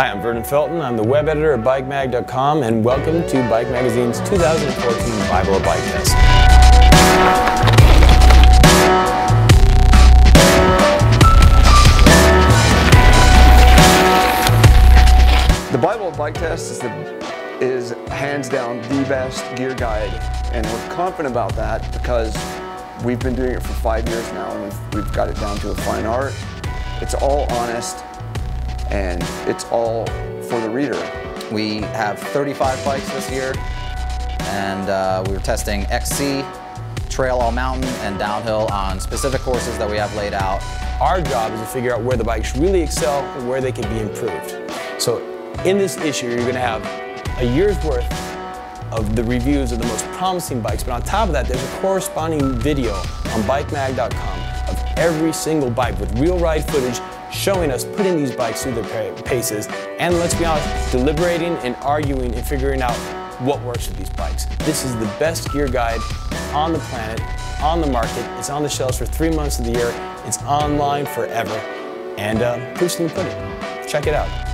Hi, I'm Vernon Felton. I'm the web editor at BikeMag.com and welcome to Bike Magazine's 2014 Bible of Bike Test. The Bible of Bike Test is, the, is hands down the best gear guide and we're confident about that because we've been doing it for five years now and we've, we've got it down to a fine art. It's all honest and it's all for the reader. We have 35 bikes this year, and uh, we are testing XC, trail all mountain, and downhill on specific courses that we have laid out. Our job is to figure out where the bikes really excel and where they can be improved. So in this issue, you're going to have a year's worth of the reviews of the most promising bikes, but on top of that, there's a corresponding video on BikeMag.com of every single bike with real ride footage showing us putting these bikes through their paces, and let's be honest, deliberating and arguing and figuring out what works with these bikes. This is the best gear guide on the planet, on the market. It's on the shelves for three months of the year. It's online forever. And uh, proof's in the pudding. Check it out.